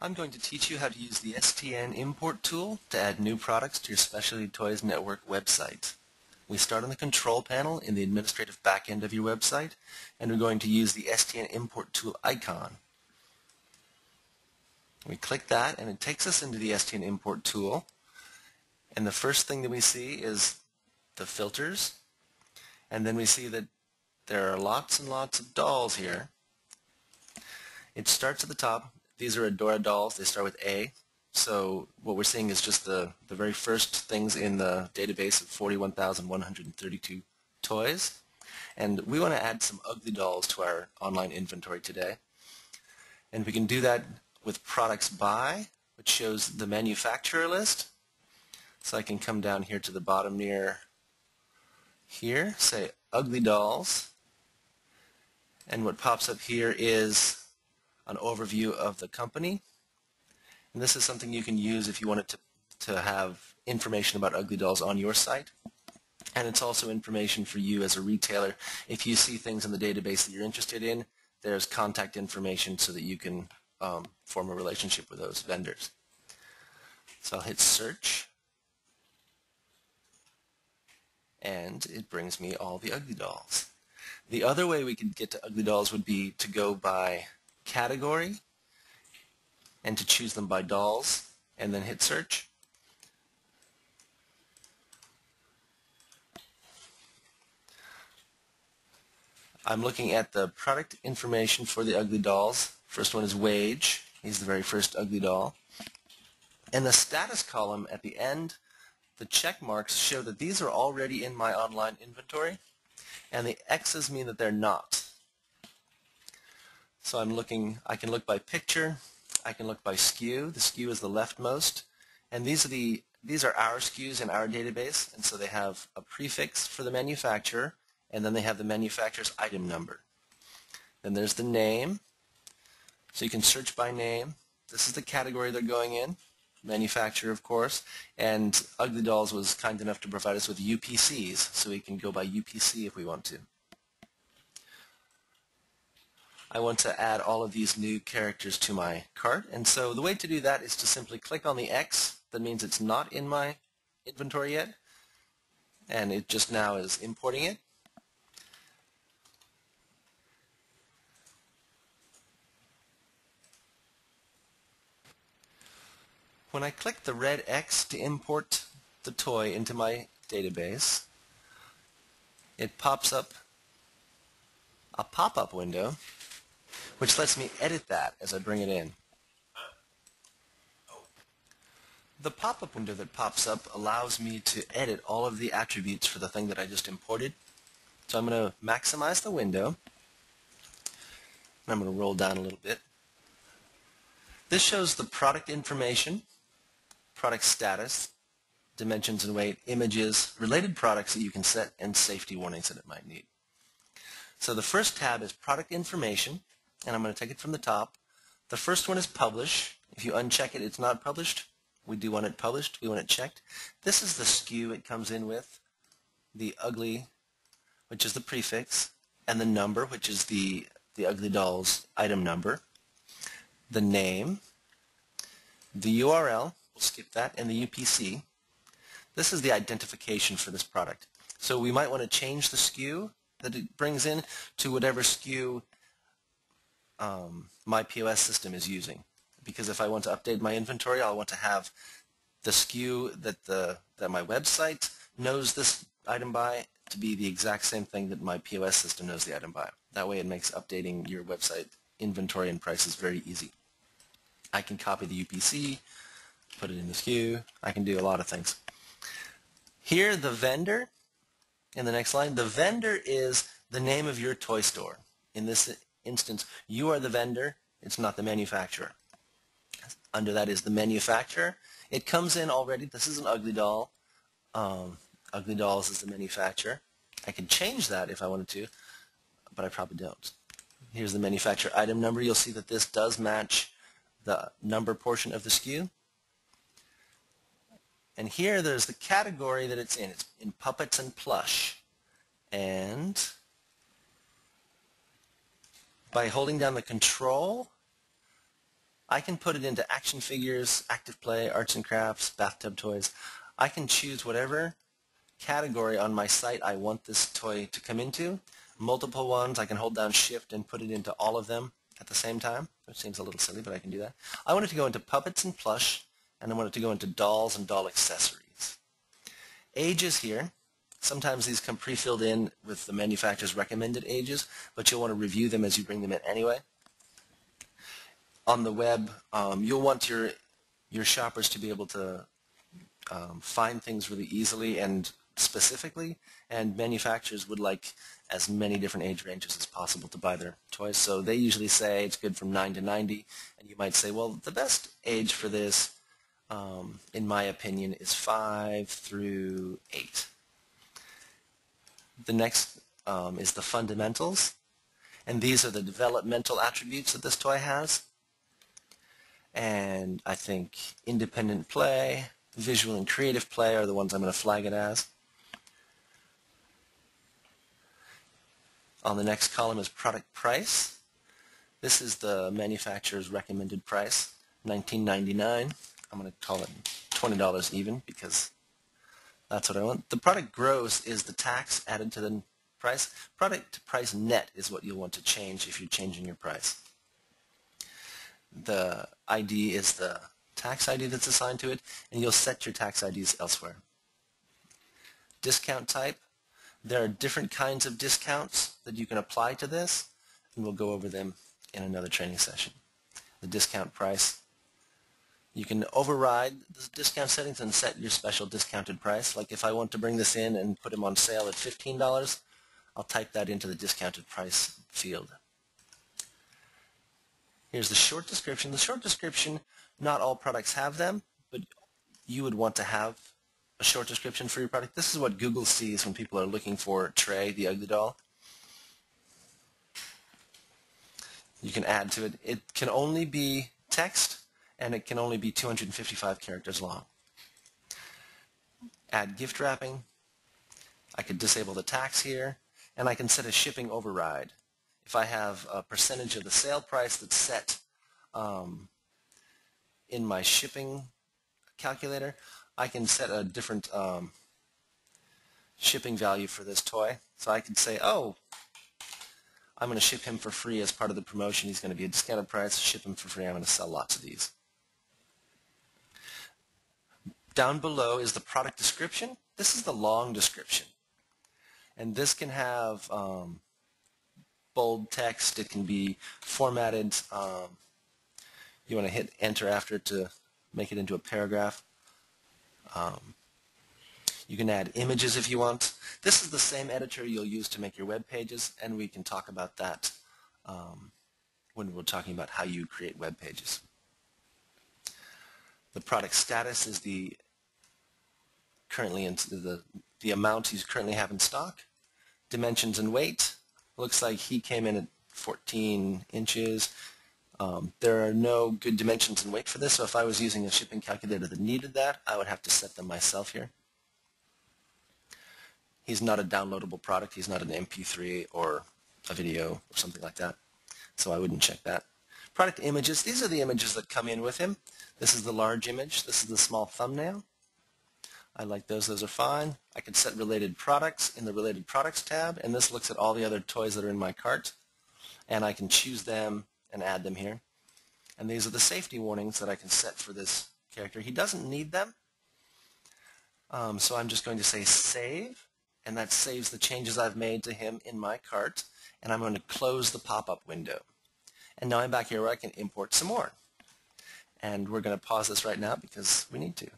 I'm going to teach you how to use the STN import tool to add new products to your Specialty Toys Network website. We start on the control panel in the administrative backend of your website and we're going to use the STN import tool icon. We click that and it takes us into the STN import tool and the first thing that we see is the filters and then we see that there are lots and lots of dolls here. It starts at the top these are Adora dolls. They start with A. So what we're seeing is just the, the very first things in the database of 41,132 toys. And we want to add some ugly dolls to our online inventory today. And we can do that with products by, which shows the manufacturer list. So I can come down here to the bottom near here, say ugly dolls. And what pops up here is an overview of the company. And this is something you can use if you wanted to, to have information about Ugly Dolls on your site. And it's also information for you as a retailer. If you see things in the database that you're interested in, there's contact information so that you can um, form a relationship with those vendors. So I'll hit search and it brings me all the ugly dolls. The other way we could get to ugly dolls would be to go by category and to choose them by dolls and then hit search. I'm looking at the product information for the ugly dolls. First one is wage. He's the very first ugly doll. And the status column at the end, the check marks show that these are already in my online inventory, and the X's mean that they're not. So I'm looking, I can look by picture, I can look by SKU. The SKU is the leftmost. And these are the these are our SKUs in our database, and so they have a prefix for the manufacturer, and then they have the manufacturer's item number. Then there's the name, so you can search by name. This is the category they're going in, manufacturer, of course, and Ugly Dolls was kind enough to provide us with UPCs, so we can go by UPC if we want to. I want to add all of these new characters to my cart. And so the way to do that is to simply click on the X. That means it's not in my inventory yet. And it just now is importing it. When I click the red X to import the toy into my database, it pops up a pop-up window which lets me edit that as I bring it in. The pop-up window that pops up allows me to edit all of the attributes for the thing that I just imported. So I'm going to maximize the window. And I'm going to roll down a little bit. This shows the product information, product status, dimensions and weight, images, related products that you can set, and safety warnings that it might need. So the first tab is product information and I'm going to take it from the top. The first one is publish. If you uncheck it, it's not published. We do want it published. We want it checked. This is the SKU it comes in with, the ugly, which is the prefix, and the number, which is the, the ugly doll's item number, the name, the URL, we'll skip that, and the UPC. This is the identification for this product. So we might want to change the SKU that it brings in to whatever SKU um, my POS system is using. Because if I want to update my inventory, I'll want to have the SKU that the that my website knows this item by to be the exact same thing that my POS system knows the item by. That way it makes updating your website inventory and prices very easy. I can copy the UPC, put it in the SKU. I can do a lot of things. Here, the vendor, in the next line, the vendor is the name of your toy store. In this instance, you are the vendor, it's not the manufacturer. Under that is the manufacturer. It comes in already. This is an ugly doll. Um, ugly dolls is the manufacturer. I could change that if I wanted to, but I probably don't. Here's the manufacturer item number. You'll see that this does match the number portion of the SKU. And here there's the category that it's in. It's in puppets and plush. And by holding down the control I can put it into action figures, active play, arts and crafts, bathtub toys. I can choose whatever category on my site I want this toy to come into. Multiple ones, I can hold down shift and put it into all of them at the same time. It seems a little silly, but I can do that. I want it to go into puppets and plush, and I want it to go into dolls and doll accessories. Ages here. Sometimes these come pre-filled in with the manufacturer's recommended ages, but you'll want to review them as you bring them in anyway on the web, um, you'll want your your shoppers to be able to um, find things really easily and specifically, and manufacturers would like as many different age ranges as possible to buy their toys. So they usually say it's good from 9 to 90, and you might say, well, the best age for this, um, in my opinion, is 5 through 8. The next um, is the fundamentals, and these are the developmental attributes that this toy has and I think independent play, visual and creative play are the ones I'm going to flag it as. On the next column is product price. This is the manufacturer's recommended price, $19.99. I'm going to call it $20 even because that's what I want. The product gross is the tax added to the price. Product price net is what you'll want to change if you're changing your price the ID is the tax ID that's assigned to it, and you'll set your tax IDs elsewhere. Discount type. There are different kinds of discounts that you can apply to this, and we'll go over them in another training session. The discount price. You can override the discount settings and set your special discounted price. Like if I want to bring this in and put them on sale at $15, I'll type that into the discounted price field. Here's the short description. The short description, not all products have them, but you would want to have a short description for your product. This is what Google sees when people are looking for Trey, the ugly doll. You can add to it. It can only be text, and it can only be 255 characters long. Add gift wrapping. I could disable the tax here, and I can set a shipping override if I have a percentage of the sale price that's set um, in my shipping calculator, I can set a different um, shipping value for this toy. So I can say, oh, I'm going to ship him for free as part of the promotion. He's going to be a discounted price. Ship him for free. I'm going to sell lots of these. Down below is the product description. This is the long description. And this can have um, bold text. It can be formatted. Um, you want to hit enter after to make it into a paragraph. Um, you can add images if you want. This is the same editor you'll use to make your web pages, and we can talk about that um, when we're talking about how you create web pages. The product status is the currently in the the amount he's currently have in stock. Dimensions and weight. Looks like he came in at 14 inches. Um, there are no good dimensions and weight for this, so if I was using a shipping calculator that needed that, I would have to set them myself here. He's not a downloadable product. He's not an MP3 or a video or something like that, so I wouldn't check that. Product images, these are the images that come in with him. This is the large image. This is the small thumbnail. I like those. Those are fine. I can set related products in the related products tab, and this looks at all the other toys that are in my cart, and I can choose them and add them here. And these are the safety warnings that I can set for this character. He doesn't need them, um, so I'm just going to say save, and that saves the changes I've made to him in my cart, and I'm going to close the pop-up window. And now I'm back here where I can import some more. And we're going to pause this right now because we need to.